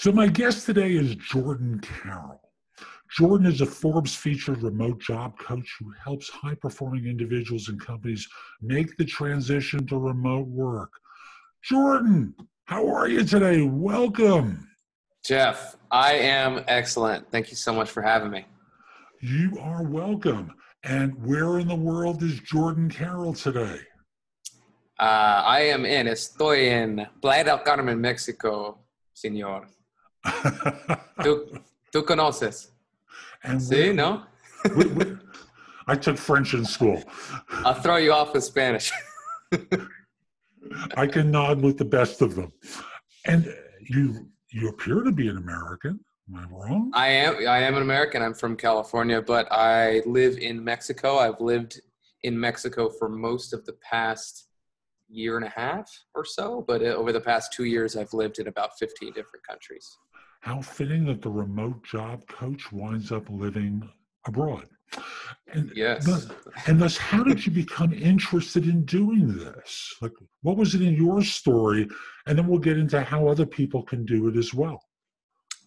So, my guest today is Jordan Carroll. Jordan is a Forbes featured remote job coach who helps high performing individuals and companies make the transition to remote work. Jordan, how are you today? Welcome. Jeff, I am excellent. Thank you so much for having me. You are welcome. And where in the world is Jordan Carroll today? Uh, I am in, estoy en Playa del Carmen, Mexico, señor. ¿Tú, tú conoces? And Sí, where- no? where- where- I took French in school. I'll throw you off in Spanish. I can nod with the best of them. And you you appear to be an American. Am I wrong? I am I am an American. I'm from California, but I live in Mexico. I've lived in Mexico for most of the past year and a half or so, but uh, over the past 2 years I've lived in about 15 different countries. How fitting that the remote job coach winds up living abroad. And Yes. thus, and thus, how did you become interested in doing this? Like, what was it in your story? And then we'll get into how other people can do it as well.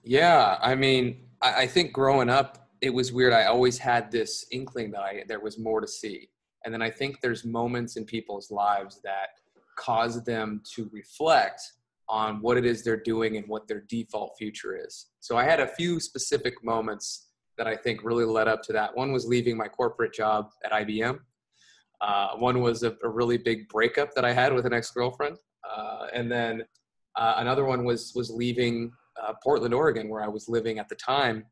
Yeah, I mean, I, I think growing up, it was weird. I always had this inkling that I there was more to see, and then I think there's moments in people's lives that cause them to reflect on what it is they're doing and what their default future is. So I had a few specific moments that I think really led up to that. One was leaving my corporate job at IBM. Uh, one was a, a really big breakup that I had with an ex-girlfriend, uh, and then uh, another one was was leaving uh, Portland, Oregon, where I was living at the time,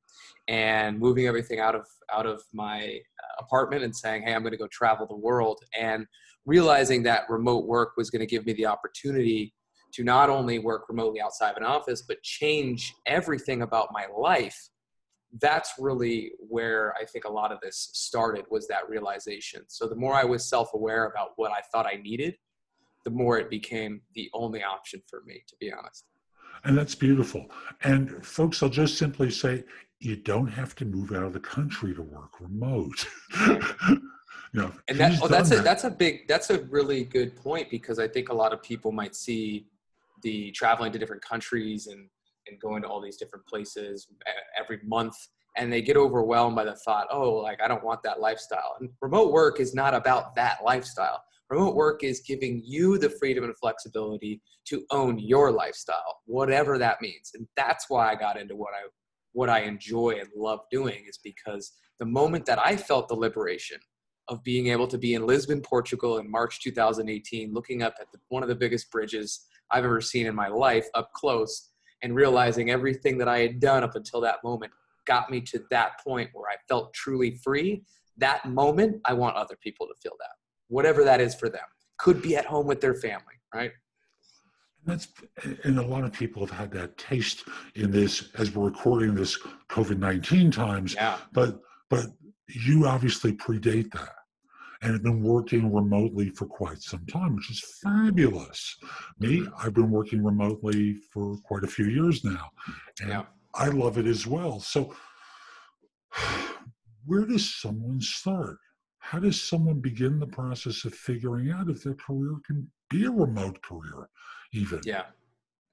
and moving everything out of out of my uh, apartment and saying, "Hey, I'm going to go travel the world," and realizing that remote work was going to give me the opportunity to not only work remotely outside of an office, but change everything about my life. That's really where I think a lot of this started was that realization. So the more I was self-aware about what I thought I needed, the more it became the only option for me, to be honest. And that's beautiful. And folks, I'll just simply say you don't have to move out of the country to work remote. you know, and that, oh, that's a that's a big that's a really good point because I think a lot of people might see the traveling to different countries and and going to all these different places every month and they get overwhelmed by the thought oh like I don't want that lifestyle. And remote work is not about that lifestyle. Remote work is giving you the freedom and flexibility to own your lifestyle whatever that means. And that's why I got into what I what I enjoy and love doing is because the moment that I felt the liberation of being able to be in Lisbon, Portugal in March 2018, looking up at the, one of the biggest bridges I've ever seen in my life up close and realizing everything that I had done up until that moment got me to that point where I felt truly free. That moment, I want other people to feel that, whatever that is for them. Could be at home with their family, right? That's and a lot of people have had that taste in this as we're recording this COVID nineteen times. Yeah. But but you obviously predate that and have been working remotely for quite some time, which is fabulous. Me, mm-hmm. I've been working remotely for quite a few years now, and Yeah. I love it as well. So, where does someone start? How does someone begin the process of figuring out if their career can be a remote career, even? Yeah.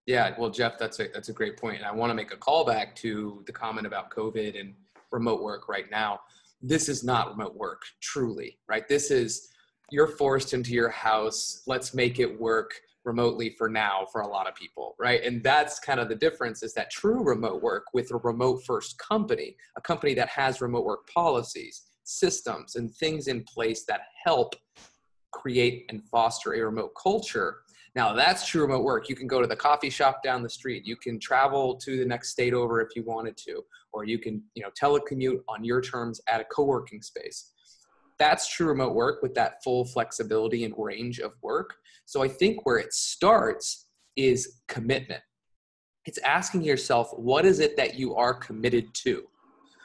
Yeah. Well, Jeff, that's a that's a great point. And I want to make a callback to the comment about COVID and remote work right now. This is not remote work, truly, right? This is you're forced into your house. Let's make it work remotely for now for a lot of people, right? And that's kind of the difference is that true remote work with a remote first company, a company that has remote work policies, systems, and things in place that help create and foster a remote culture. Now that's true remote work. You can go to the coffee shop down the street. You can travel to the next state over if you wanted to, or you can, you know, telecommute on your terms at a co-working space. That's true remote work with that full flexibility and range of work. So I think where it starts is commitment. It's asking yourself, what is it that you are committed to?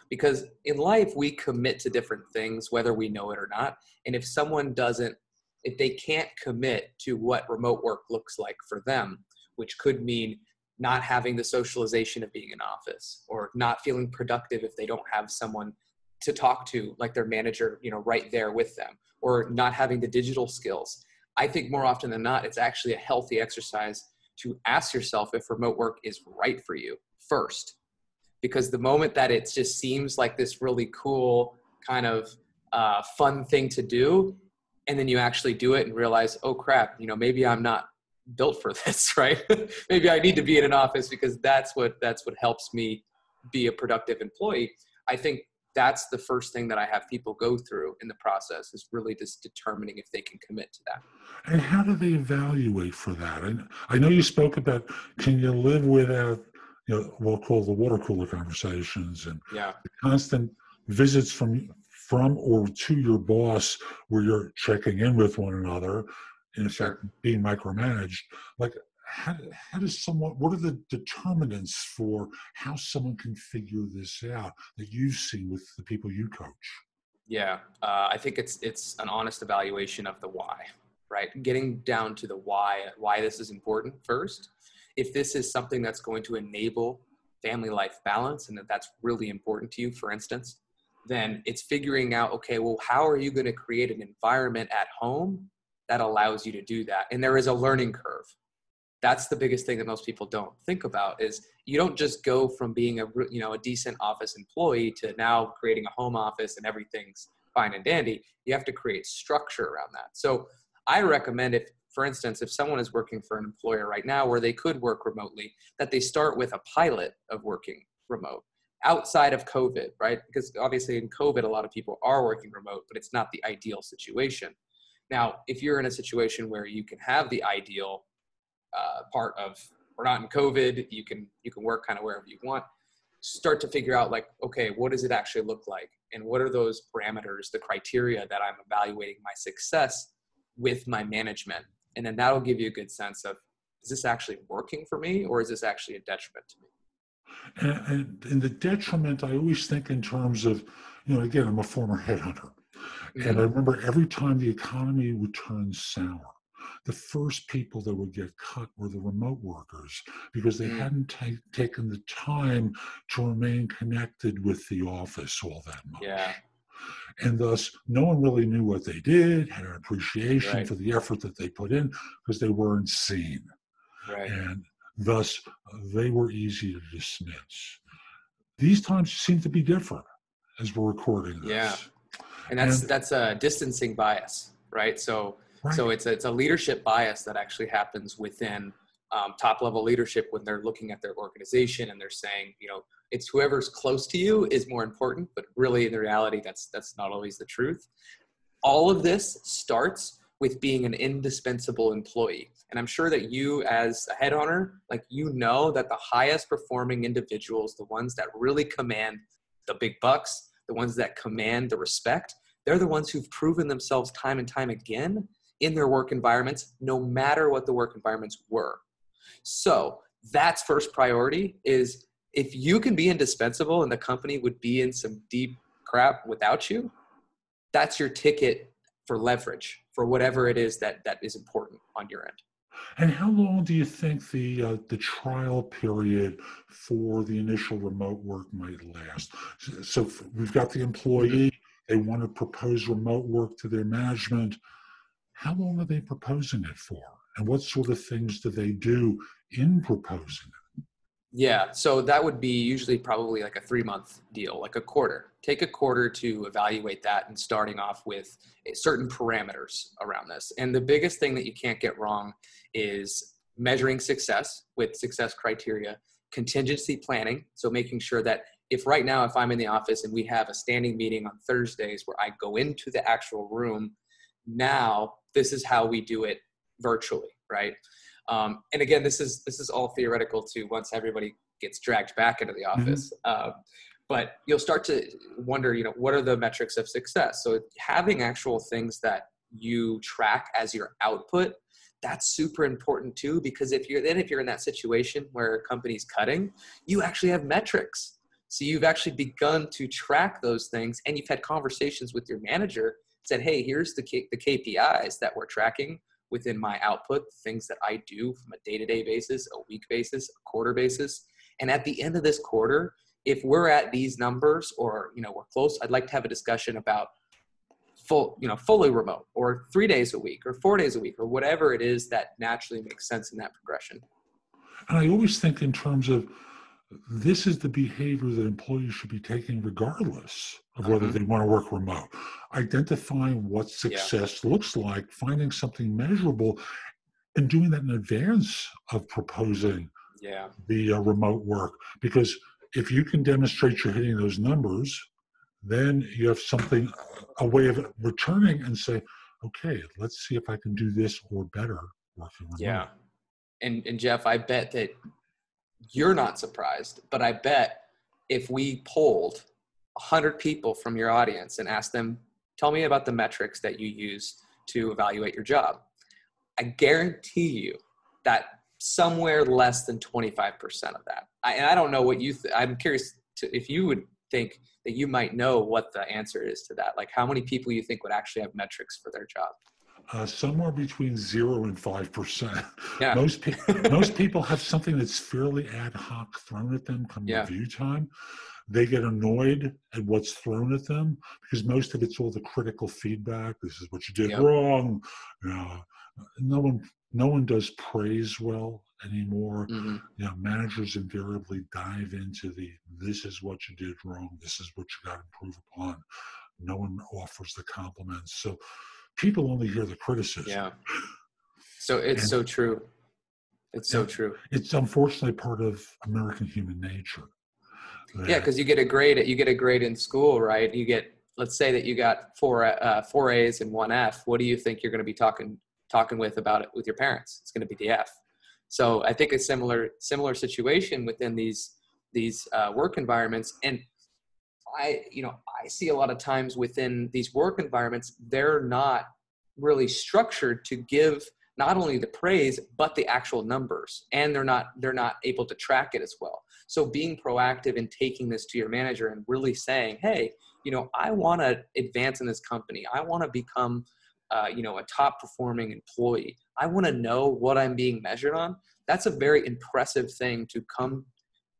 Because in life, we commit to different things, whether we know it or not. And if someone doesn't if they can't commit to what remote work looks like for them, which could mean not having the socialization of being in office or not feeling productive if they don't have someone to talk to like their manager you know right there with them or not having the digital skills i think more often than not it's actually a healthy exercise to ask yourself if remote work is right for you first. Because the moment that it just seems like this really cool kind of uh, fun thing to do, and then you actually do it and realize, oh crap, you know, maybe I'm not built for this, right? maybe I need to be in an office because that's what that's what helps me be a productive employee. I think that's the first thing that I have people go through in the process is really just determining if they can commit to that. And how do they evaluate for that? And I know you spoke about can you live without you know we'll call the water cooler conversations and yeah. constant visits from from or to your boss where you're checking in with one another in effect being micromanaged like how, how does someone what are the determinants for how someone can figure this out that you've seen with the people you coach? Yeah uh, i think it's it's an honest evaluation of the why right? Getting down to the why why this is important first. If this is something that's going to enable family life balance and that that's really important to you for instance then it's figuring out okay well how are you going to create an environment at home that allows you to do that? And there is a learning curve. That's the biggest thing that most people don't think about is you don't just go from being a you know a decent office employee to now creating a home office and everything's fine and dandy. You have to create structure around that. So i recommend if for instance if someone is working for an employer right now where they could work remotely that they start with a pilot of working remote outside of covid right because obviously in covid a lot of people are working remote but it's not the ideal situation now if you're in a situation where you can have the ideal uh, part of we're not in COVID. You can you can work kind of wherever you want. Start to figure out like, okay, what does it actually look like, and what are those parameters, the criteria that I'm evaluating my success with my management, and then that'll give you a good sense of is this actually working for me, or is this actually a detriment to me. And, and, and the detriment, I always think in terms of, you know, again, I'm a former headhunter. Mm-hmm. And I remember every time the economy would turn sour, the first people that would get cut were the remote workers because they mm. hadn't ta- taken the time to remain connected with the office all that much. Yeah. And thus, no one really knew what they did, had an appreciation right. for the effort that they put in because they weren't seen. Right. And thus, they were easy to dismiss. These times seem to be different as we're recording this. Yeah. And that's and, that's a distancing bias, right? So Right. So it's a, it's a leadership bias that actually happens within um, top level leadership when they're looking at their organization and they're saying, you know, it's whoever's close to you is more important, but really in the reality, that's that's not always the truth. All of this starts with being an indispensable employee. And I'm sure that you, as a head headhunter, like you know that the highest performing individuals, the ones that really command the big bucks, the ones that command the respect, they're the ones who've proven themselves time and time again in their work environments, no matter what the work environments were. So that's first priority is if you can be indispensable and the company would be in some deep crap without you, that's your ticket for leverage for whatever it is that that is important on your end. And how long do you think the uh, the trial period for the initial remote work might last? So we've got the employee; they want to propose remote work to their management how long are they proposing it for? And what sort of things do they do in proposing it? Yeah, so that would be usually probably like a three month deal, like a quarter. Take a quarter to evaluate that and starting off with certain parameters around this. And the biggest thing that you can't get wrong is measuring success with success criteria, contingency planning. So making sure that if right now, if I'm in the office and we have a standing meeting on Thursdays where I go into the actual room now this is how we do it virtually right um, and again this is this is all theoretical too once everybody gets dragged back into the mm-hmm. office mm-hmm. uh, but you'll start to wonder you know what are the metrics of success so having actual things that you track as your output that's super important too because if you're then if you're in that situation where a company's cutting you actually have metrics so you've actually begun to track those things and you've had conversations with your manager said, hey, here's the, K- the KPIs that we're tracking within my output, things that I do from a day to day basis, a week basis, a quarter basis. And at the end of this quarter, if we're at these numbers or you know we're close, I'd like to have a discussion about full, you know, fully remote or three days a week or four days a week or whatever it is that naturally makes sense in that progression. And I always think in terms of this is the behavior that employees should be taking regardless of whether Mhm. they want to work remote. Identifying what success looks like, finding something measurable, and doing that in advance of proposing Yeah. the uh, remote work. Because if you can demonstrate you're hitting those numbers, then you have something, a way of returning and say, okay, let's see if I can do this or better working remote. Yeah. And and Jeff, I bet that you're not surprised, but I bet if we polled 100 people from your audience and asked them, tell me about the metrics that you use to evaluate your job. I guarantee you that somewhere less than 25% of that. I, and I don't know what you, th- I'm curious to, if you would think that you might know what the answer is to that. Like how many people you think would actually have metrics for their job? Uh, somewhere between zero and five percent. Yeah. Most people, most people have something that's fairly ad hoc thrown at them come Yeah. review time. They get annoyed at what's thrown at them because most of it's all the critical feedback. This is what you did Yep. wrong. Uh, no one, no one does praise well anymore. Mhm. You know, managers invariably dive into the "this is what you did wrong. This is what you got to improve upon." No one offers the compliments, so people only hear the criticism. Yeah. So it's And- so true. It's so true. it's unfortunately part of American human nature. Yeah, because you get a grade. You get a grade in school, right? You get. Let's say that you got four uh, four A's and one F. What do you think you're going to be talking talking with about it with your parents? It's going to be the F. So I think a similar similar situation within these these uh, work environments, and I you know I see a lot of times within these work environments they're not really structured to give not only the praise but the actual numbers and they're not they're not able to track it as well so being proactive in taking this to your manager and really saying hey you know i want to advance in this company i want to become uh, you know a top performing employee. I want to know what i'm being measured on. That's a very impressive thing to come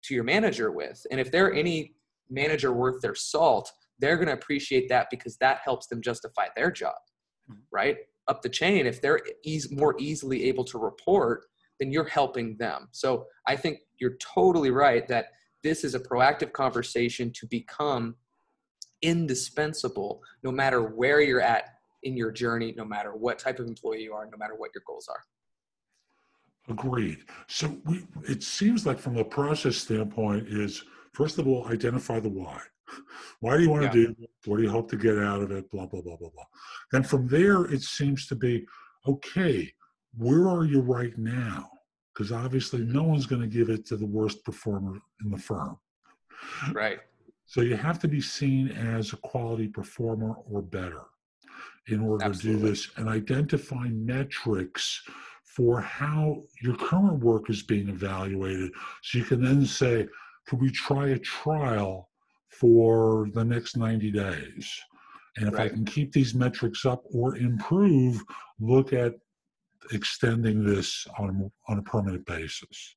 to your manager with. And if they're any manager worth their salt they're going to appreciate that because that helps them justify their job right? Up the chain if they're eas- more easily able to report then you're helping them. So i think you're totally right that this is a proactive conversation to become indispensable no matter where you're at in your journey no matter what type of employee you are no matter what your goals are Agreed. So we, it seems like from the process standpoint is first of all identify the why. Why do you want to do? it? What do you hope to get out of it? Blah blah blah blah blah. Then from there, it seems to be okay. Where are you right now? Because obviously, mm-hmm. no one's going to give it to the worst performer in the firm. right So you have to be seen as a quality performer or better in order to do this and identify metrics for how your current work is being evaluated. So you can then say, could we try a trial for the next 90 days? And if I can keep these metrics up or improve, look at extending this on, on a permanent basis.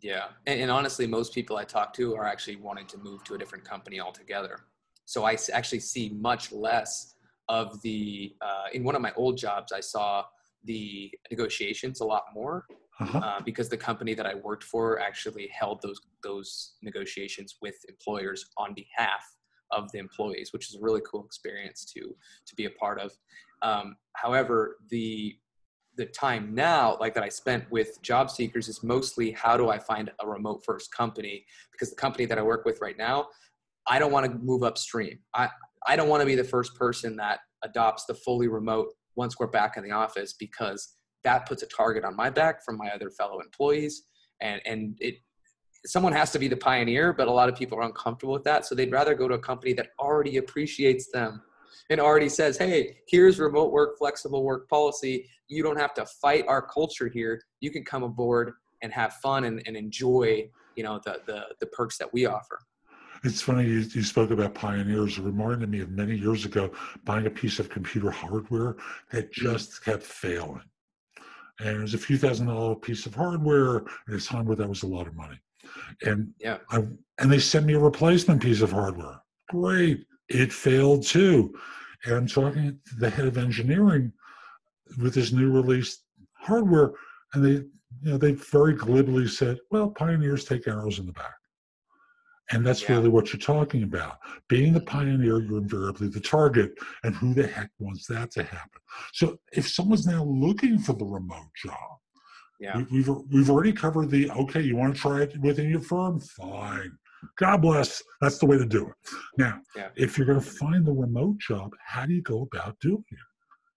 Yeah, and, and honestly, most people I talk to are actually wanting to move to a different company altogether. So I actually see much less of the. Uh, in one of my old jobs, I saw the negotiations a lot more Uh-huh. uh, because the company that I worked for actually held those those negotiations with employers on behalf of the employees, which is a really cool experience to to be a part of. Um, however, the the time now, like that I spent with job seekers, is mostly how do I find a remote first company? Because the company that I work with right now, I don't want to move upstream. I I don't want to be the first person that adopts the fully remote once we're back in the office because that puts a target on my back from my other fellow employees and and it someone has to be the pioneer but a lot of people are uncomfortable with that so they'd rather go to a company that already appreciates them and already says hey here's remote work flexible work policy. You don't have to fight our culture here. You can come aboard and have fun and, and enjoy you know the, the the perks that we offer It's funny you, you spoke about pioneers. It reminded me of many years ago buying a piece of computer hardware that mm-hmm. just kept failing. And it was a few thousand dollar piece of hardware. At a time where that was a lot of money. And Yeah. I, and they sent me a replacement piece of hardware. Great. It failed too. And I'm talking to the head of engineering with this new release hardware, and they you know, they very glibly said, well, pioneers take arrows in the back. And that's Yeah. really what you're talking about. Being the pioneer, you're invariably the target. And who the heck wants that to happen? So if someone's now looking for the remote job, Yeah. we, we've we've already covered the okay. You want to try it within your firm? Fine. God bless. That's the way to do it. Now, Yeah. if you're going to find the remote job, how do you go about doing it?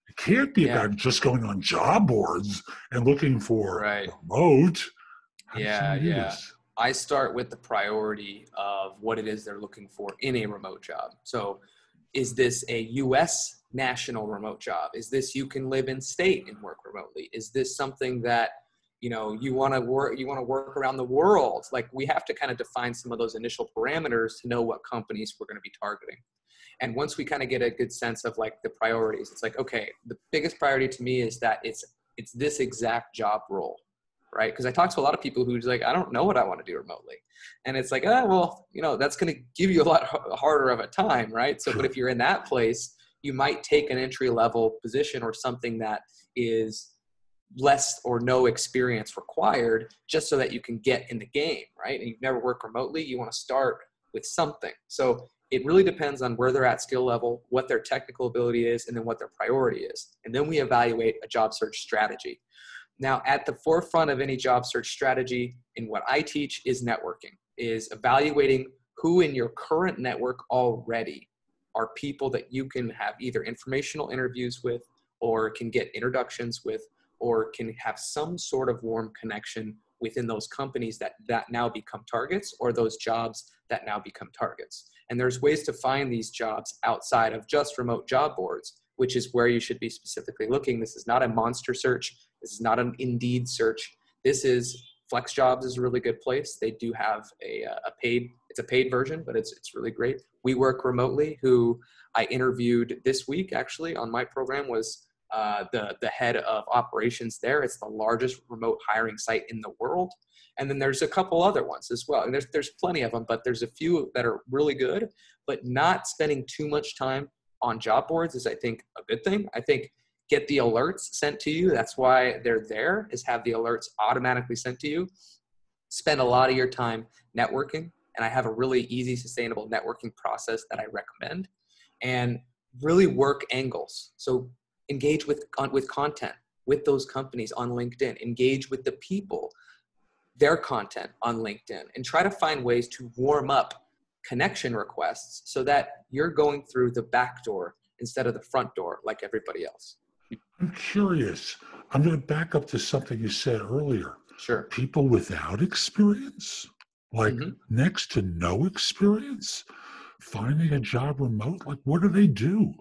It can't be Yeah. about just going on job boards and looking for Right. remote. How Yeah, yeah. this? I start with the priority of what it is they're looking for in a remote job. So, is this a US national remote job? Is this you can live in state and work remotely? Is this something that you know you want to work you want to work around the world? Like we have to kind of define some of those initial parameters to know what companies we're going to be targeting. And once we kind of get a good sense of like the priorities, it's like okay, the biggest priority to me is that it's it's this exact job role right? Because I talk to a lot of people who's like, I don't know what I want to do remotely, and it's like, ah, well, you know, that's going to give you a lot harder of a time, right? So, but if you're in that place, you might take an entry level position or something that is less or no experience required, just so that you can get in the game, right? And you've never worked remotely, you want to start with something. So. It really depends on where they're at skill level, what their technical ability is, and then what their priority is. And then we evaluate a job search strategy. Now, at the forefront of any job search strategy, in what I teach, is networking, is evaluating who in your current network already are people that you can have either informational interviews with, or can get introductions with, or can have some sort of warm connection within those companies that, that now become targets, or those jobs that now become targets. And there's ways to find these jobs outside of just remote job boards, which is where you should be specifically looking. This is not a monster search. This is not an Indeed search. This is FlexJobs is a really good place. They do have a, a paid, it's a paid version, but it's, it's really great. We work remotely, who I interviewed this week actually on my program was uh, the, the head of operations there. It's the largest remote hiring site in the world. And then there's a couple other ones as well. And there's, there's plenty of them, but there's a few that are really good, but not spending too much time on job boards is, I think, a good thing. I think get the alerts sent to you. That's why they're there is have the alerts automatically sent to you. Spend a lot of your time networking. And I have a really easy, sustainable networking process that I recommend. And really work angles. So engage with, with content with those companies on LinkedIn. Engage with the people their content on LinkedIn and try to find ways to warm up connection requests so that you're going through the back door instead of the front door like everybody else. I'm curious. I'm going to back up to something you said earlier. Sure. People without experience, like Mhm. next to no experience, finding a job remote, like what do they do?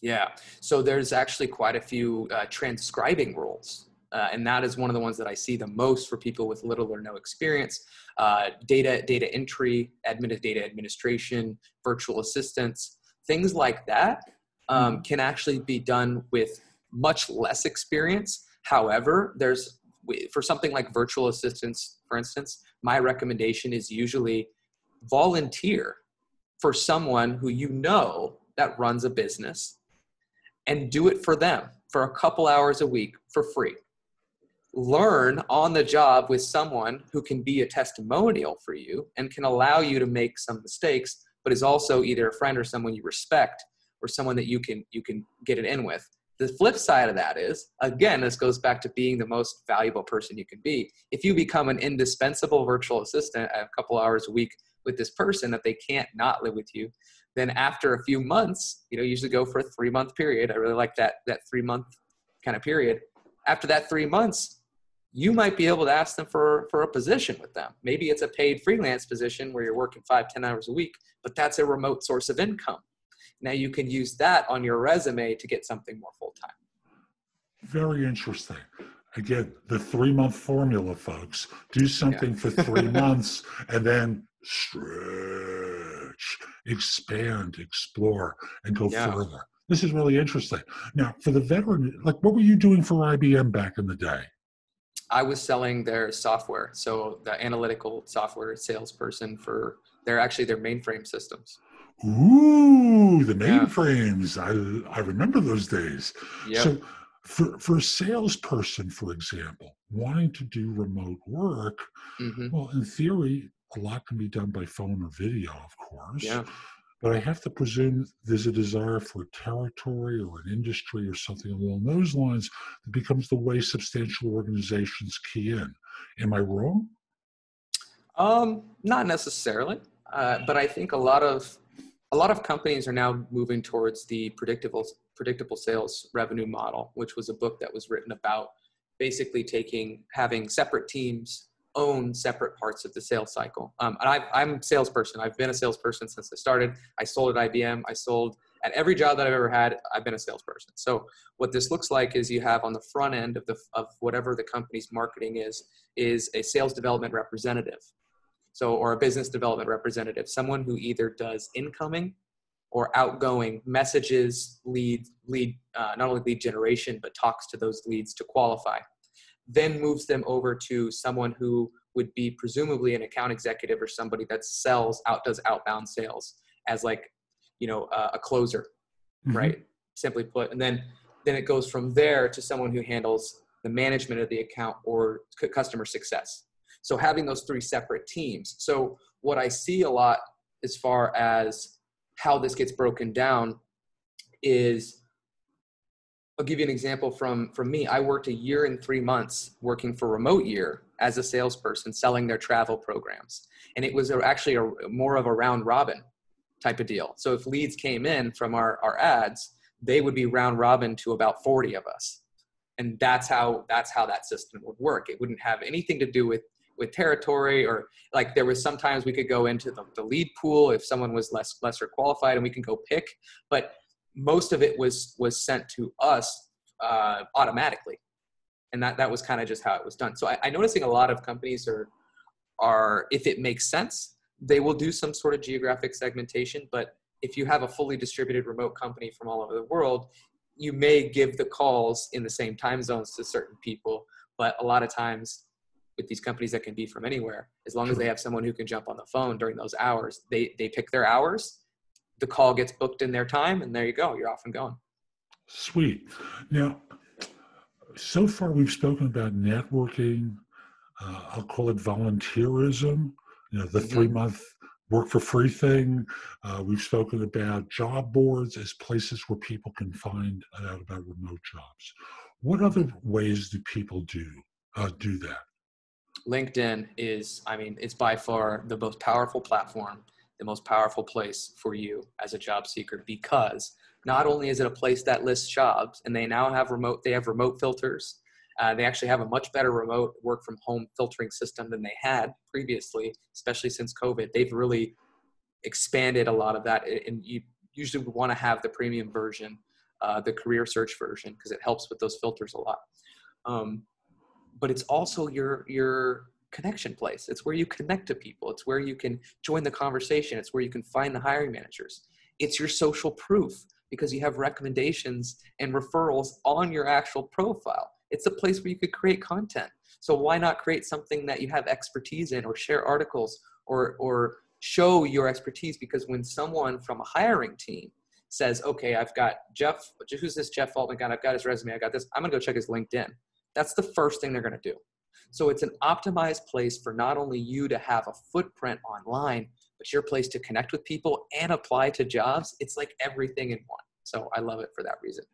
Yeah. So there's actually quite a few uh, transcribing roles. Uh, and that is one of the ones that I see the most for people with little or no experience. Uh, data, data entry, admin, data administration, virtual assistants, things like that um, can actually be done with much less experience. However, there's for something like virtual assistants, for instance, my recommendation is usually volunteer for someone who you know that runs a business and do it for them for a couple hours a week for free. Learn on the job with someone who can be a testimonial for you and can allow you to make some mistakes, but is also either a friend or someone you respect or someone that you can you can get it in with. The flip side of that is, again, this goes back to being the most valuable person you can be. If you become an indispensable virtual assistant a couple hours a week with this person that they can't not live with you, then after a few months, you know, usually go for a three month period. I really like that that three month kind of period. After that three months, you might be able to ask them for for a position with them. Maybe it's a paid freelance position where you're working five ten hours a week, but that's a remote source of income. Now you can use that on your resume to get something more full time. Very interesting. Again, the three month formula, folks. Do something yeah. for three months and then stretch, expand, explore, and go yeah. further. This is really interesting. Now, for the veteran, like what were you doing for IBM back in the day? I was selling their software, so the analytical software salesperson for their actually their mainframe systems. Ooh, the mainframes. Yeah. I I remember those days. Yep. So for for a salesperson, for example, wanting to do remote work, hmm well, in theory, a lot can be done by phone or video, of course. Yeah. But I have to presume there's a desire for territory or an industry or something along those lines that becomes the way substantial organizations key in. Am I wrong? Um, not necessarily, uh, but I think a lot of a lot of companies are now moving towards the predictable predictable sales revenue model, which was a book that was written about basically taking having separate teams own separate parts of the sales cycle. Um, and I've, I'm a salesperson. I've been a salesperson since I started. I sold at IBM. I sold at every job that I've ever had. I've been a salesperson. So what this looks like is you have on the front end of the of whatever the company's marketing is is a sales development representative so or a business development representative someone who either does incoming or outgoing messages lead lead uh, not only lead generation but talks to those leads to qualify then moves them over to someone who would be presumably an account executive or somebody that sells out does outbound sales as like you know uh, a closer Mhm. right? Simply put. And then then it goes from there to someone who handles the management of the account or c- customer success. So having those three separate teams. So what i see a lot as far as how this gets broken down is i'll give you an example from from me. I worked a year and three months working for remote year as a salesperson selling their travel programs. And it was actually a, more of a round robin type of deal. So if leads came in from our, our ads they would be round robin to about 40 of us. And that's how that's how that system would work. It wouldn't have anything to do with with territory or like there was sometimes we could go into the, the lead pool if someone was less lesser qualified and we can go pick. But most of it was was sent to us uh, automatically. And that that was kind of just how it was done. So I, i'm noticing a lot of companies are are if it makes sense they will do some sort of geographic segmentation but if you have a fully distributed remote company from all over the world you may give the calls in the same time zones to certain people but a lot of times with these companies that can be from anywhere as long as they have someone who can jump on the phone during those hours they they pick their hours the call gets booked in their time and there you go you're off and going Sweet. Now, so far we've spoken about networking. Uh, I'll call it volunteerism. You know, the Mhm. three month work for free thing. Uh, we've spoken about job boards as places where people can find out about remote jobs. What other ways do people do uh, do that? linkedin is i mean it's by far the most powerful platform the most powerful place for you as a job seeker because not only is it a place that lists jobs and they now have remote they have remote filters uh, they actually have a much better remote work from home filtering system than they had previously especially since covid. They've really expanded a lot of that and you usually would want to have the premium version uh, the career search version because it helps with those filters a lot. Um, but it's also your your connection place. It's where you connect to people. It's where you can join the conversation. It's where you can find the hiring managers. It's your social proof because you have recommendations and referrals on your actual profile. It's a place where you could create content. So why not create something that you have expertise in or share articles or or show your expertise? Because when someone from a hiring team says okay i've got jeff who's this jeff altman guy? I've got his resume. I got this. I'm going to go check his linkedin. That's the first thing they're going to do. So it's an optimized place for not only you to have a footprint online, but your place to connect with people and apply to jobs. It's like everything in one. So I love it for that reason.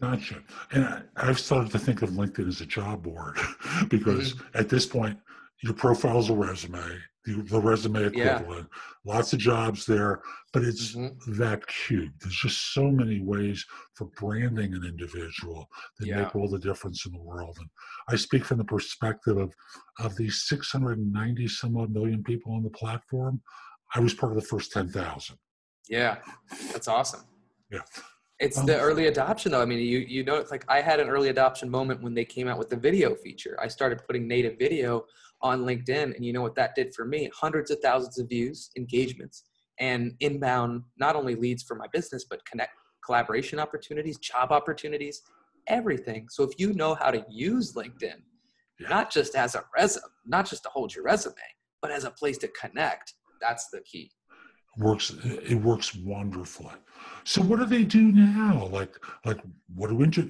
Gotcha. And I, I've started to think of LinkedIn as a job board because mm-hmm. at this point, your profile is a resume, the, the resume Yeah. equivalent, lots of jobs there, but it's Mhm. that cube. There's just so many ways for branding an individual that Yeah. make all the difference in the world. And I speak from the perspective of of these 690 some odd million people on the platform. I was part of the first 10,000. Yeah, that's awesome. Yeah. It's Um, the early adoption though. I mean, you you know, it's like I had an early adoption moment when they came out with the video feature. I started putting native video on LinkedIn, and you know what that did for me? Hundreds of thousands of views, engagements, and inbound not only leads for my business, but connect collaboration opportunities, job opportunities, everything. So if you know how to use LinkedIn, Yeah. not just as a resume, not just to hold your resume, but as a place to connect, that's the key. works it works wonderfully so what do they do now like like what do inter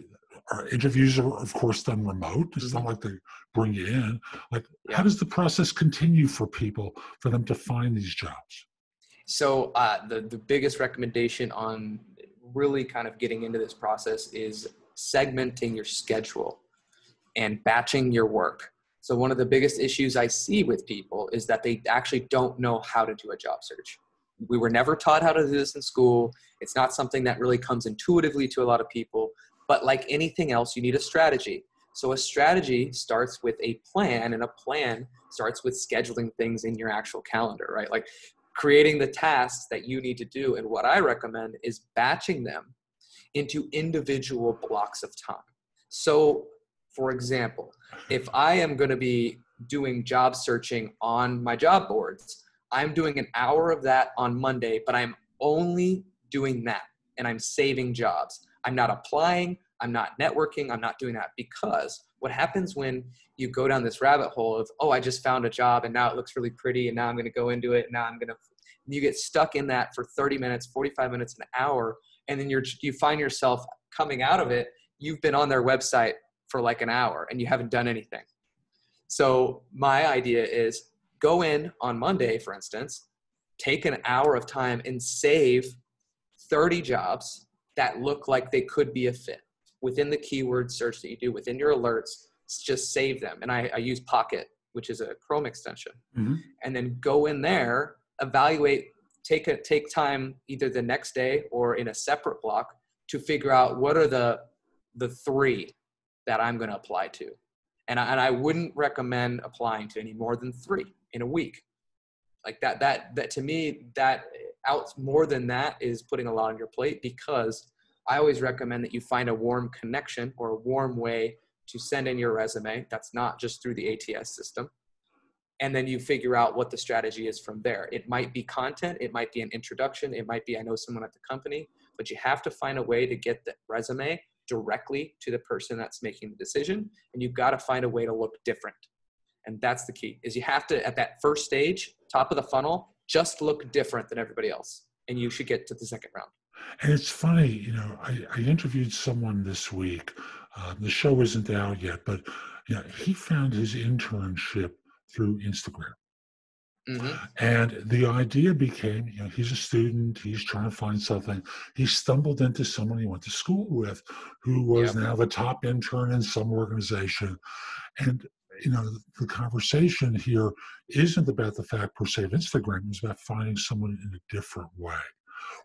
are interviews are of course done remote. It's mm-hmm. not like they bring you in. Like, yeah. how does the process continue for people for them to find these jobs? So uh, the the biggest recommendation on really kind of getting into this process is segmenting your schedule and batching your work. So one of the biggest issues I see with people is that they actually don't know how to do a job search. We were never taught how to do this in school. It's not something that really comes intuitively to a lot of people. But like anything else, you need a strategy. So a strategy starts with a plan, and a plan starts with scheduling things in your actual calendar, right? Like creating the tasks that you need to do. And what I recommend is batching them into individual blocks of time. So, for example, if I am going to be doing job searching on my job boards, I'm doing an hour of that on Monday, but I'm only doing that and I'm saving jobs. I'm not applying, I'm not networking, I'm not doing that because what happens when you go down this rabbit hole of, oh, I just found a job and now it looks really pretty and now I'm going to go into it. And now I'm going to, you get stuck in that for 30 minutes, 45 minutes, an hour. And then you're, you find yourself coming out of it. You've been on their website for like an hour and you haven't done anything. So my idea is go in on Monday, for instance, take an hour of time and save 30 jobs that look like they could be a fit within the keyword search that you do within your alerts. Just save them. And I, I use Pocket, which is a Chrome extension. Mm-hmm. And then go in there, evaluate, take a take time either the next day or in a separate block to figure out what are the the three that I'm going to apply to. And I, and I wouldn't recommend applying to any more than three in a week. Like that, that, that to me, that out more than that is putting a lot on your plate because I always recommend that you find a warm connection or a warm way to send in your resume. That's not just through the ATS system. And then you figure out what the strategy is from there. It might be content, it might be an introduction, it might be I know someone at the company, but you have to find a way to get the resume directly to the person that's making the decision. And you've got to find a way to look different. And that's the key is you have to, at that first stage, top of the funnel, just look different than everybody else. And you should get to the second round. And it's funny, you know, I, I interviewed someone this week. Uh, the show isn't out yet, but you know, he found his internship through Instagram. Mm-hmm. And the idea became, you know, he's a student, he's trying to find something. He stumbled into someone he went to school with who was yep. now the top intern in some organization. And, you know, the conversation here isn't about the fact per se of Instagram, it's about finding someone in a different way.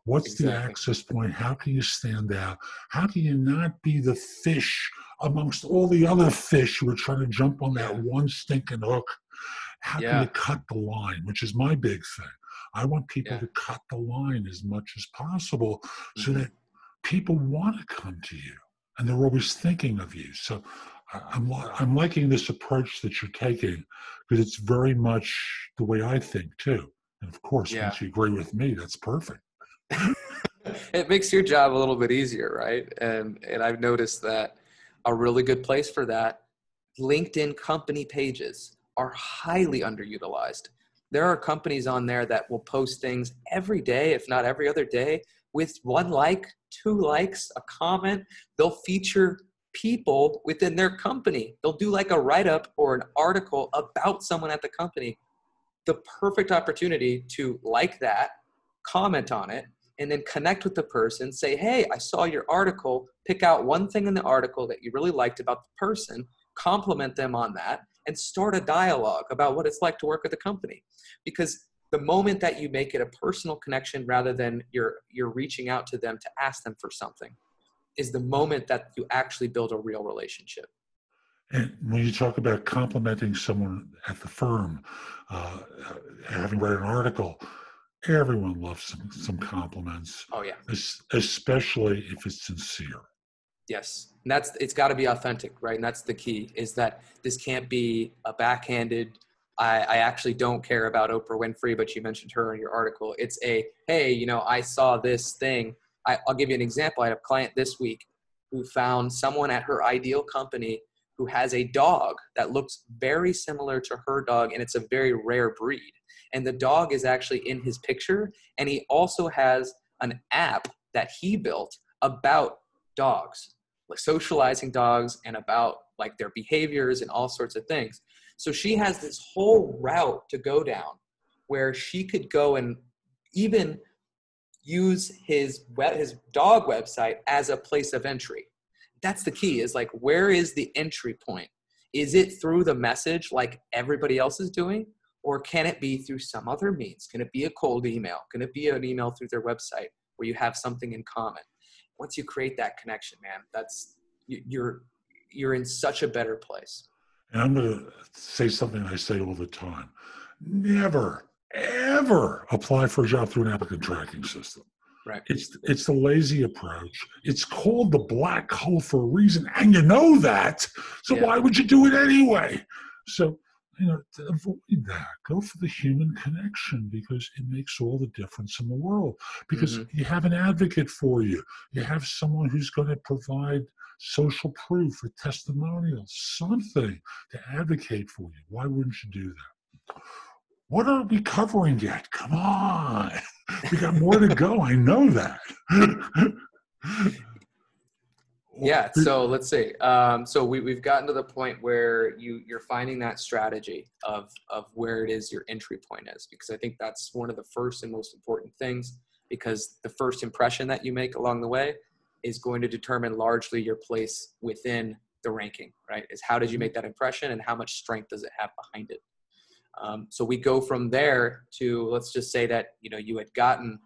What's exactly. the access point? How can you stand out? How can you not be the fish amongst all the other fish who are trying to jump on that one stinking hook? How yeah. can you cut the line? Which is my big thing. I want people yeah. to cut the line as much as possible mm-hmm. so that people want to come to you and they're always thinking of you. So I'm, I'm liking this approach that you're taking because it's very much the way I think too. And of course, yeah. once you agree with me, that's perfect. it makes your job a little bit easier, right? And and I've noticed that a really good place for that LinkedIn company pages are highly underutilized. There are companies on there that will post things every day, if not every other day, with one like, two likes, a comment. They'll feature people within their company. They'll do like a write up or an article about someone at the company. The perfect opportunity to like that, comment on it, and then connect with the person. Say, hey, I saw your article. Pick out one thing in the article that you really liked about the person, compliment them on that, and start a dialogue about what it's like to work with a company. Because the moment that you make it a personal connection rather than you're you're reaching out to them to ask them for something is the moment that you actually build a real relationship. And when you talk about complimenting someone at the firm, uh, having read an article, everyone loves some, some compliments. Oh yeah, especially if it's sincere. Yes, and that's it's got to be authentic, right? And that's the key is that this can't be a backhanded. I, I actually don't care about Oprah Winfrey, but you mentioned her in your article. It's a hey, you know, I saw this thing I, I'll give you an example. I had a client this week who found someone at her ideal company who has a dog that looks very similar to her dog, and it's a very rare breed. And the dog is actually in his picture, and he also has an app that he built about dogs. like socializing dogs and about like their behaviors and all sorts of things. So she has this whole route to go down where she could go and even use his web, his dog website as a place of entry. That's the key is like where is the entry point? Is it through the message like everybody else is doing or can it be through some other means? Can it be a cold email? Can it be an email through their website where you have something in common? Once you create that connection, man, that's you're you're in such a better place. And I'm going to say something I say all the time. Never ever apply for a job through an applicant tracking system. Right. It's it's the lazy approach. It's called the black hole for a reason, and you know that. So yeah. why would you do it anyway? So you know, to avoid that, go for the human connection because it makes all the difference in the world. Because mm-hmm. you have an advocate for you. You have someone who's going to provide social proof, a testimonial, something to advocate for you. Why wouldn't you do that? What are we covering yet? Come on. We got more to go. I know that. yeah. So let's see. Um, so we, we've gotten to the point where you, you're finding that strategy of, of where it is your entry point is, because I think that's one of the first and most important things because the first impression that you make along the way is going to determine largely your place within the ranking, right? Is how did you make that impression and how much strength does it have behind it? Um, so we go from there to let's just say that you know you had gotten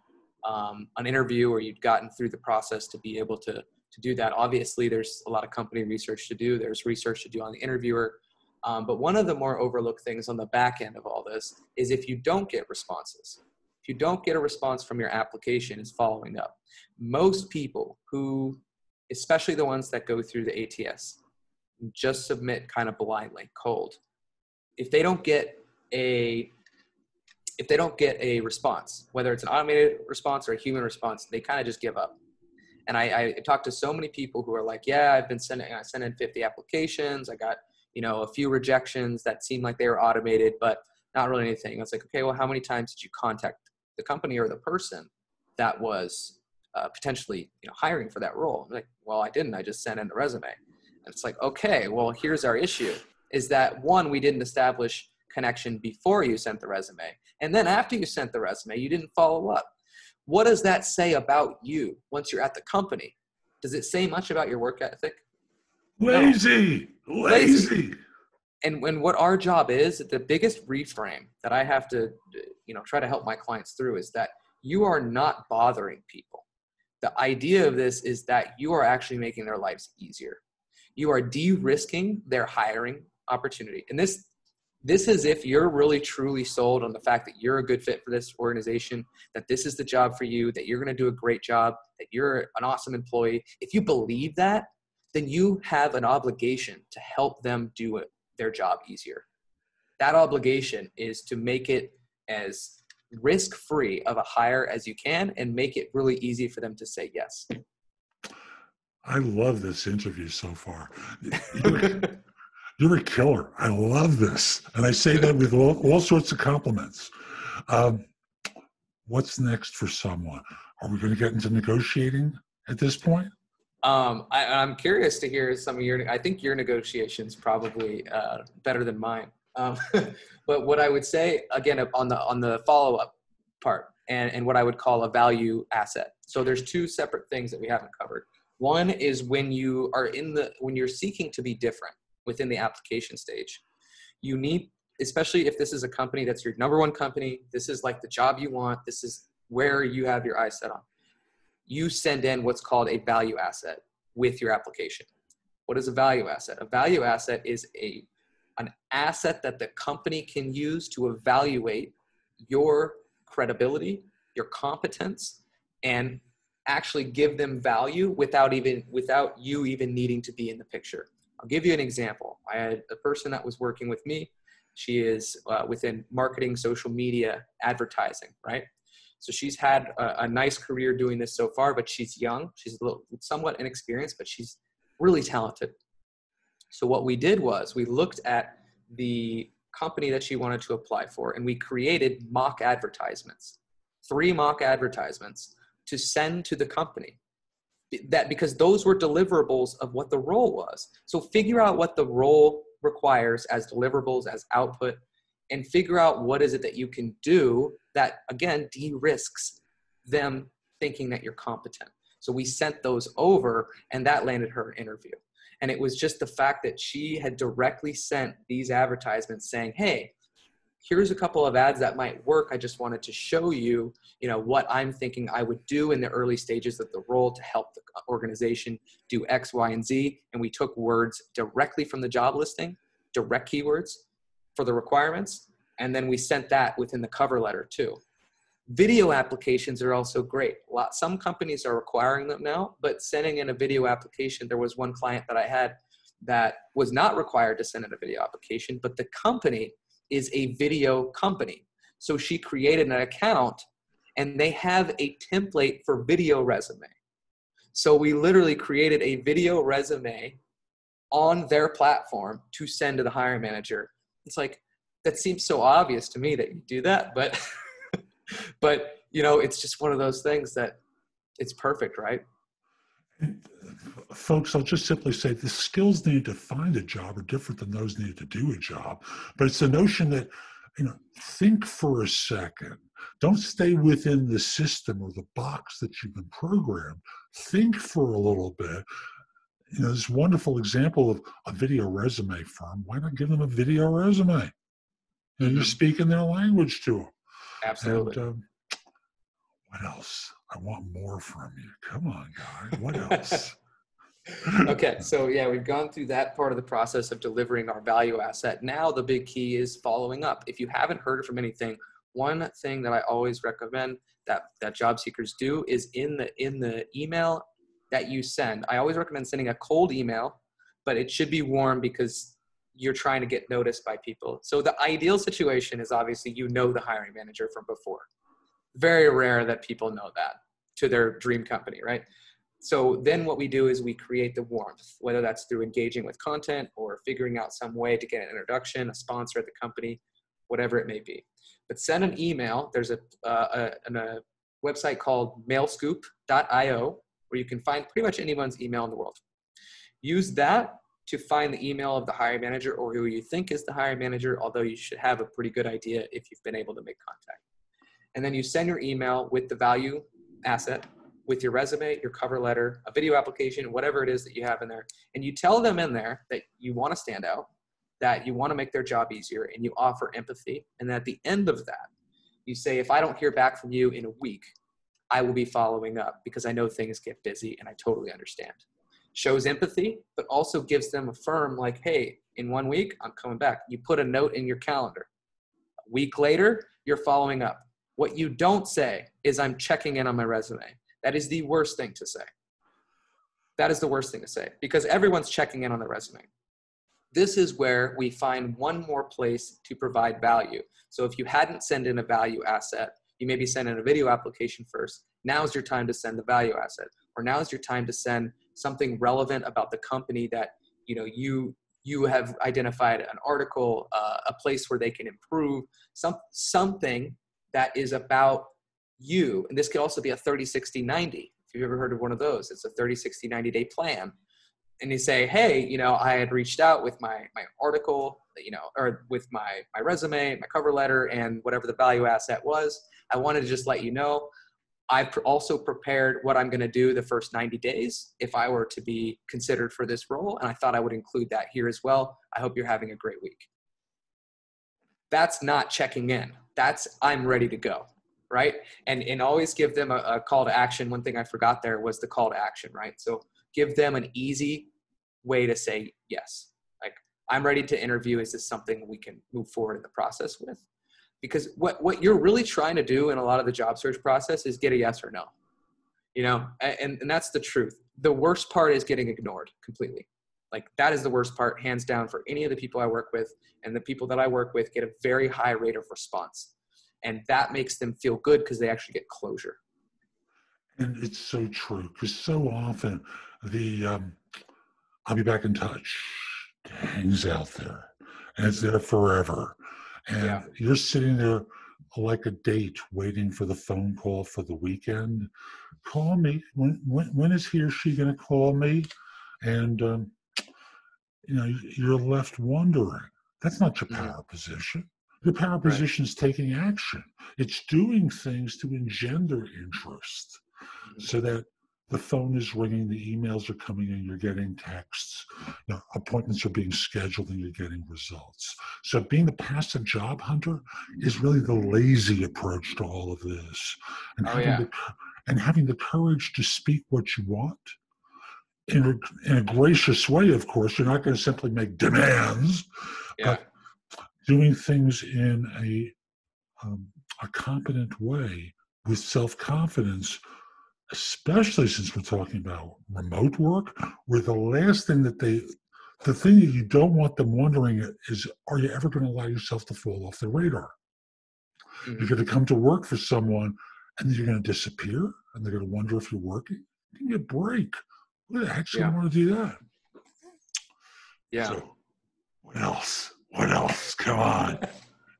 um, an interview or you'd gotten through the process to be able to to do that. Obviously, there's a lot of company research to do. There's research to do on the interviewer. Um, but one of the more overlooked things on the back end of all this is if you don't get responses, if you don't get a response from your application, is following up. Most people who, especially the ones that go through the ATS, just submit kind of blindly, cold. If they don't get a if they don't get a response, whether it's an automated response or a human response, they kind of just give up. And I, I talked to so many people who are like, yeah, I've been sending, I sent in 50 applications. I got, you know, a few rejections that seemed like they were automated, but not really anything. I was like, okay, well, how many times did you contact the company or the person that was uh, potentially, you know, hiring for that role? I'm like, well, I didn't. I just sent in the resume. And it's like, okay, well, here's our issue: is that one, we didn't establish connection before you sent the resume. And then after you sent the resume, you didn't follow up. What does that say about you once you're at the company? Does it say much about your work ethic? Lazy, no. lazy. lazy. And when what our job is, the biggest reframe that I have to, you know, try to help my clients through is that you are not bothering people. The idea of this is that you are actually making their lives easier. You are de-risking their hiring opportunity. And this this is if you're really truly sold on the fact that you're a good fit for this organization, that this is the job for you, that you're going to do a great job, that you're an awesome employee. If you believe that, then you have an obligation to help them do it, their job easier. That obligation is to make it as risk free of a hire as you can and make it really easy for them to say yes. I love this interview so far. You're a killer. I love this. And I say that with all, all sorts of compliments. Um, what's next for someone? Are we going to get into negotiating at this point? Um, I, am curious to hear some of your, I think your negotiations probably uh, better than mine. Um, but what I would say again on the, on the follow-up part and, and what I would call a value asset. So there's two separate things that we haven't covered. One is when you are in the, when you're seeking to be different within the application stage. You need, especially if this is a company that's your number one company, this is like the job you want, this is where you have your eyes set on. You send in what's called a value asset with your application. What is a value asset? A value asset is a an asset that the company can use to evaluate your credibility, your competence, and actually give them value without even without you even needing to be in the picture. I'll give you an example. I had a person that was working with me. She is uh, within marketing, social media, advertising, right? So she's had a, a, nice career doing this so far, but she's young. She's a little, somewhat inexperienced, but she's really talented. So what we did was we looked at the company that she wanted to apply for, and we created mock advertisements, three mock advertisements to send to the company that because those were deliverables of what the role was. So figure out what the role requires as deliverables, as output, and figure out what is it that you can do that again de-risks them thinking that you're competent. So we sent those over and that landed her interview. And it was just the fact that she had directly sent these advertisements saying, hey, here's a couple of ads that might work. I just wanted to show you, you know, what I'm thinking I would do in the early stages of the role to help the organization do X, Y, and Z. And we took words directly from the job listing, direct keywords for the requirements, and then we sent that within the cover letter too. Video applications are also great. Lot, some companies are requiring them now, but sending in a video application, there was one client that I had that was not required to send in a video application, but the company is a video company. So she created an account and they have a template for video resume. So we literally created a video resume on their platform to send to the hiring manager. It's like, that seems so obvious to me that you do that, but but you know, it's just one of those things that it's perfect, right? Folks, I'll just simply say the skills needed to find a job are different than those needed to do a job. But it's the notion that, you know, think for a second. Don't stay within the system or the box that you've been programmed. Think for a little bit. You know, this wonderful example of a video resume firm. Why not give them a video resume? And you're mm-hmm. speaking their language to them. Absolutely. And, um, what else? I want more from you. Come on, guy. What else? okay, so yeah, we've gone through that part of the process of delivering our value asset. Now the big key is following up. If you haven't heard from anything, one thing that I always recommend that that job seekers do is in the in the email that you send. I always recommend sending a cold email, but it should be warm because you're trying to get noticed by people. So the ideal situation is obviously you know the hiring manager from before. Very rare that people know that to their dream company, right? So then what we do is we create the warmth, whether that's through engaging with content or figuring out some way to get an introduction, a sponsor at the company, whatever it may be. But send an email. There's a, uh, a, a website called mailscoop.io where you can find pretty much anyone's email in the world. Use that to find the email of the hiring manager or who you think is the hiring manager, although you should have a pretty good idea if you've been able to make contact. And then you send your email with the value asset, with your resume, your cover letter, a video application, whatever it is that you have in there. And you tell them in there that you want to stand out, that you want to make their job easier, and you offer empathy. And at the end of that, you say, if I don't hear back from you in a week, I will be following up because I know things get busy and I totally understand shows empathy, but also gives them a firm like, hey, in one week, I'm coming back. You put a note in your calendar. A week later, you're following up. What you don't say is, I'm checking in on my resume. That is the worst thing to say. That is the worst thing to say because everyone's checking in on their resume. This is where we find one more place to provide value. So if you hadn't sent in a value asset, you maybe send in a video application first. Now's your time to send the value asset, or now's your time to send something relevant about the company that you know you you have identified an article, uh, a place where they can improve, some something that is about you. And this could also be a 30, 60, 90. If you've ever heard of one of those, it's a 30, 60, 90 day plan. And you say, hey, you know, I had reached out with my my article, you know, or with my my resume, my cover letter, and whatever the value asset was. I wanted to just let you know I've also prepared what I'm going to do the first 90 days if I were to be considered for this role. And I thought I would include that here as well. I hope you're having a great week. That's not checking in. That's I'm ready to go. Right. And, and always give them a, a call to action. One thing I forgot there was the call to action. Right. So give them an easy way to say yes. Like, I'm ready to interview. Is this something we can move forward in the process with? because what, what you're really trying to do in a lot of the job search process is get a yes or no you know and, and that's the truth the worst part is getting ignored completely like that is the worst part hands down for any of the people i work with and the people that i work with get a very high rate of response and that makes them feel good because they actually get closure and it's so true because so often the um, i'll be back in touch hangs out there and it's there forever and yeah. you're sitting there like a date waiting for the phone call for the weekend. Call me. When when, when is he or she going to call me? And um, you know you're left wondering. That's not your Mhm. power position. Your power Right. position is taking action. It's doing things to engender interest Mhm. so that the phone is ringing, the emails are coming in, you're getting texts, you know, appointments are being scheduled, and you're getting results. So being the passive job hunter is really the lazy approach to all of this, and Oh, having yeah. the and having the courage to speak what you want. In a, in a gracious way, of course, you're not going to simply make demands, Yeah. doing things in a um, a competent way with self confidence, especially since we're talking about remote work, where the last thing that they, the thing that you don't want them wondering is, are you ever going to allow yourself to fall off the radar? Mhm. You're going to come to work for someone and then you're going to disappear and they're going to wonder if you're working. Give me a break. What the heck's Yeah. want to do that? Yeah. So, what else? What else? Come on.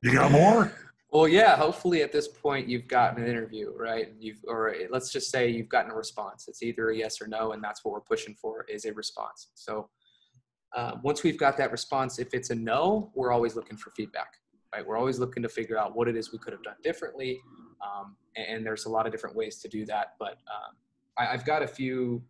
You got more? Well, yeah. Hopefully, at this point, you've gotten an interview, right? You've, or let's just say you've gotten a response. It's either a yes or no, and that's what we're pushing for is a response. So, uh, once we've got that response, if it's a no, we're always looking for feedback, right? We're always looking to figure out what it is we could have done differently, um, and, and there's a lot of different ways to do that. But um, I, I've got a few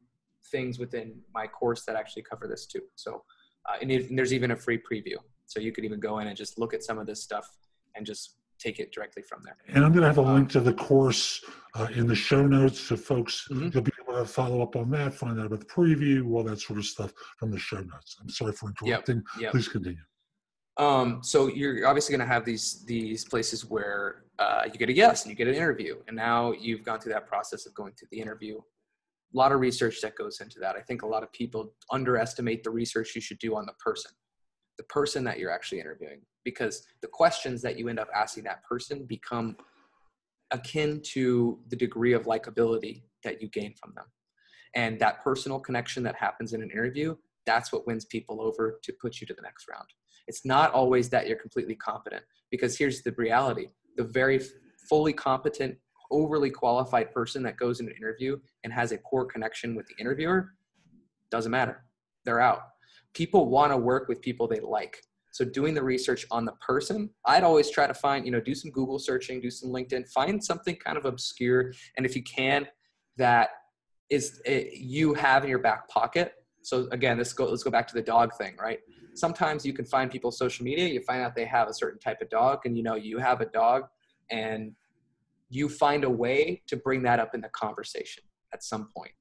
things within my course that actually cover this too. So, uh, and, it, and there's even a free preview, so you could even go in and just look at some of this stuff and just take it directly from there. And I'm going to have a link to the course uh, in the show notes so folks, Mhm. you'll be able to follow up on that, find out about the preview, all that sort of stuff from the show notes. I'm sorry for interrupting. yep. Please continue. Um, so you're obviously going to have these these places where uh, you get a yes and you get an interview, and now you've gone through that process of going through the interview. A lot of research that goes into that. I think a lot of people underestimate the research you should do on the person, the person that you're actually interviewing, because the questions that you end up asking that person become akin to the degree of likability that you gain from them, and that personal connection that happens in an interview. That's what wins people over to put you to the next round it's not always that you're completely competent because here's the reality the very fully competent overly qualified person that goes in an interview and has a poor connection with the interviewer doesn't matter. They're out. People want to work with people they like. So doing the research on the person i'd always try to find you know do some google searching do some linkedin find something kind of obscure. And if you can that is eh, you have in your back pocket. So again this go let's go back to the dog thing right? Sometimes you can find people's social media you find out they have a certain type of dog and you know you have a dog and you find a way to bring that up in the conversation at some point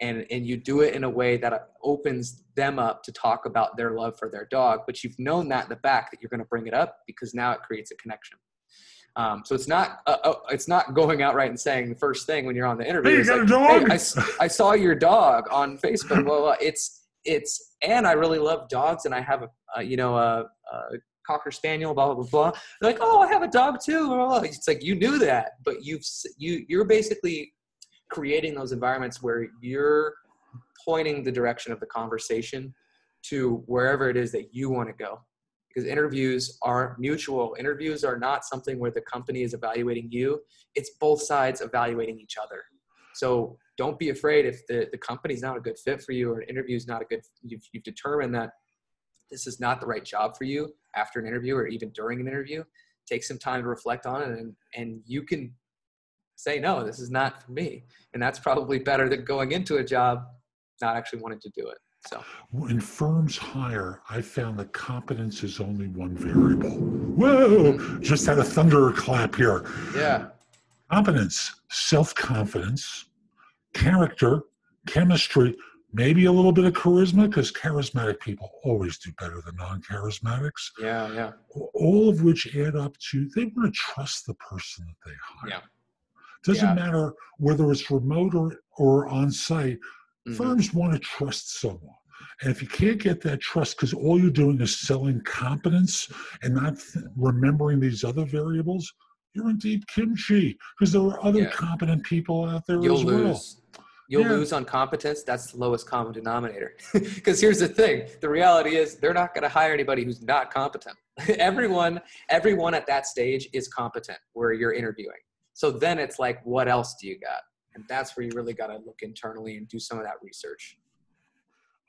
and and you do it in a way that opens them up to talk about their love for their dog but you've known that in the back that you're going to bring it up because now it creates a connection um, so it's not uh, uh, it's not going out right and saying the first thing when you're on the interview Hey, you like, dog? "Hey, I I saw your dog on Facebook. Blah, blah, blah. It's it's and I really love dogs, and I have a, a you know a, a cocker spaniel. Blah blah blah blah. They're like, oh, I have a dog too. Blah, blah. It's like you knew that, but you've you you're basically creating those environments where you're pointing the direction of the conversation to wherever it is that you want to go because interviews are mutual interviews are not something where the company is evaluating you it's both sides evaluating each other so don't be afraid if the, the company's not a good fit for you or an interview is not a good you've, you've determined that this is not the right job for you after an interview or even during an interview take some time to reflect on it and, and you can say no this is not for me and that's probably better than going into a job not actually wanting to do it so When firms hire, I found that competence is only one variable. Whoa! Mm-hmm. Just had a thunderclap here. yeah Competence, self confidence, character, chemistry, maybe a little bit of charisma, because charismatic people always do better than non charismatics, yeah yeah all of which add up to they want to trust the person that they hire. Yeah. Doesn't Yeah. matter whether it's remote or, or on site, Mhm. firms want to trust someone. And if you can't get that trust because all you're doing is selling competence and not th- remembering these other variables, you're in deep kimchi because there are other Yeah. competent people out there you'll as well. lose You'll Yeah. lose on competence. That's the lowest common denominator. Because here's the thing: the reality is they're not going to hire anybody who's not competent. everyone, everyone at that stage is competent where you're interviewing. So then it's like, what else do you got? And that's where you really got to look internally and do some of that research.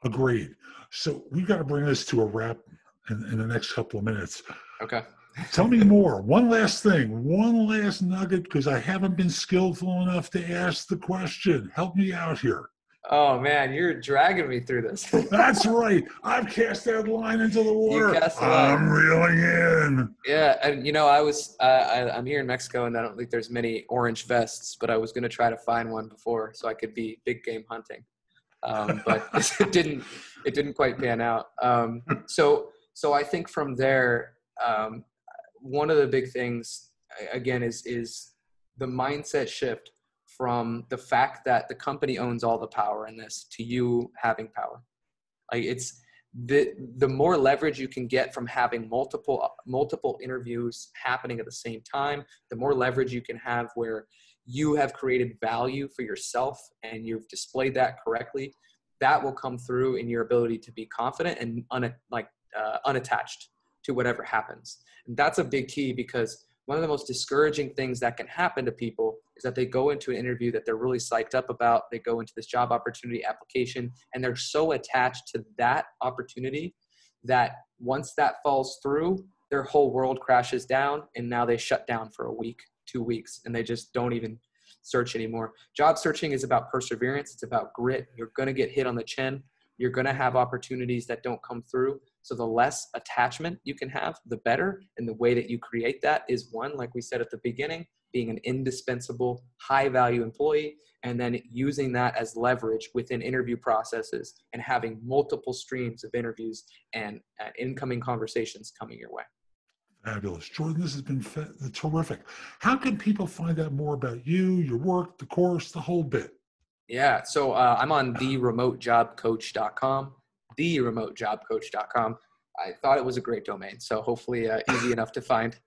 Agreed. So we've got to bring this to a wrap in, in the next couple of minutes. Okay. Tell me more. One last thing, one last nugget, because I haven't been skillful enough to ask the question. Help me out here. Oh man, you're dragging me through this. That's right. I've cast that line into the water. cast the line. I'm reeling in. yeah, and you know, I was uh, I, I'm here in Mexico, and I don't think there's many orange vests, but I was going to try to find one before so I could be big game hunting, um, but it didn't it didn't quite pan out. Um, so so I think from there, um, one of the big things again is is the mindset shift from the fact that the company owns all the power in this to you having power. Like it's the the more leverage you can get from having multiple multiple interviews happening at the same time, the more leverage you can have where you have created value for yourself and you've displayed that correctly. That will come through in your ability to be confident and un, like uh, unattached to whatever happens. And that's a big key because one of the most discouraging things that can happen to people is that they go into an interview that they're really psyched up about. They go into this job opportunity application and they're so attached to that opportunity that once that falls through, their whole world crashes down and now they shut down for a week, two weeks, and they just don't even search anymore. Job searching is about perseverance, it's about grit. You're going to get hit on the chin. You're going to have opportunities that don't come through. So the less attachment you can have, the better. And the way that you create that is one, like we said at the beginning, being an indispensable, high value employee, and then using that as leverage within interview processes and having multiple streams of interviews and uh, incoming conversations coming your way. Fabulous. Jordan, this has been fa- terrific. How can people find out more about you, your work, the course, the whole bit? Yeah, so uh, I'm on theremotejobcoach.com, theremotejobcoach.com. I thought it was a great domain, so hopefully uh, easy enough to find.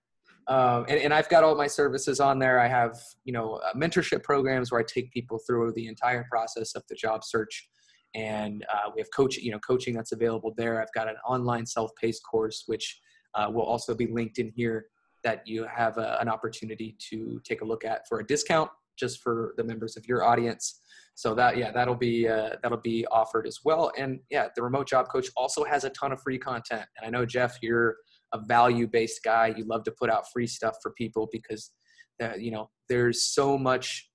Um, and, and I've got all my services on there. I have, you know, uh, mentorship programs where I take people through the entire process of the job search, and uh, we have coach, you know, coaching that's available there. I've got an online self-paced course which uh, will also be linked in here that you have a, an opportunity to take a look at for a discount just for the members of your audience. So that yeah, that'll be uh, that'll be offered as well. And yeah, the remote job coach also has a ton of free content. And I know Jeff, you're a value-based guy. You love to put out free stuff for people because that you know there's so much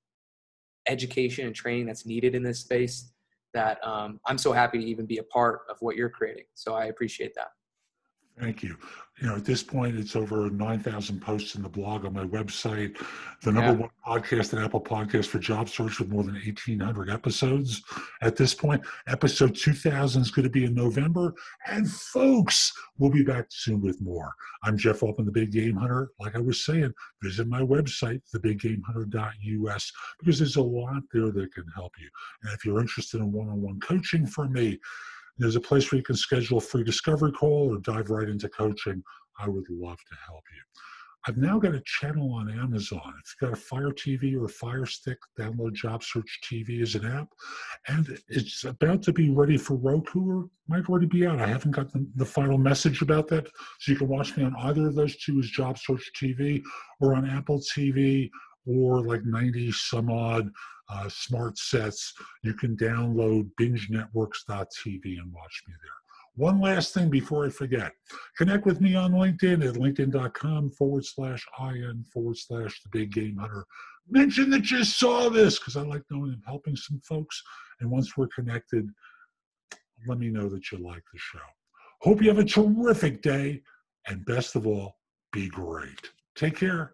education and training that's needed in this space that um, I'm so happy to even be a part of what you're creating. So I appreciate that. Thank you. You know, at this point, it's over 9,000 posts in the blog on my website. The number Yeah. one podcast at Apple Podcast for job search with more than 1,800 episodes. At this point, episode 2,000 is going to be in November. And folks, we'll be back soon with more. I'm Jeff Altman, the Big Game Hunter. Like I was saying, visit my website, thebiggamehunter.us, because there's a lot there that can help you. And if you're interested in one on one coaching from me, there's a place where you can schedule a free discovery call or dive right into coaching. I would love to help you. I've now got a channel on Amazon. If you've got a Fire TV or a Fire Stick, download Job Search TV as an app. And it's about to be ready for Roku or might already be out. I haven't got the, the final message about that. So you can watch me on either of those two as Job Search TV or on Apple TV or like 90 some odd uh, smart sets. You can download bingenetworks.tv and watch me there. One last thing before I forget connect with me on LinkedIn at linkedin.com forward slash IN forward slash the big game hunter. Mention that you saw this because I like knowing and helping some folks. And once we're connected, let me know that you like the show. Hope you have a terrific day. And best of all, be great. Take care.